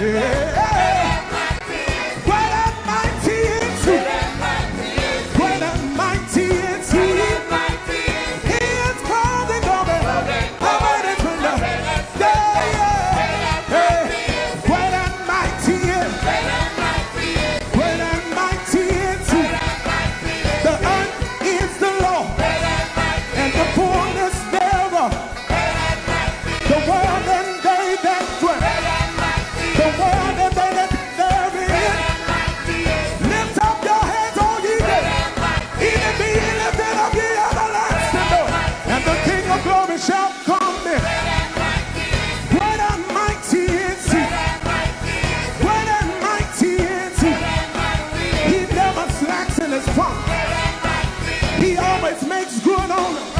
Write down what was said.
Yeah. It makes good on.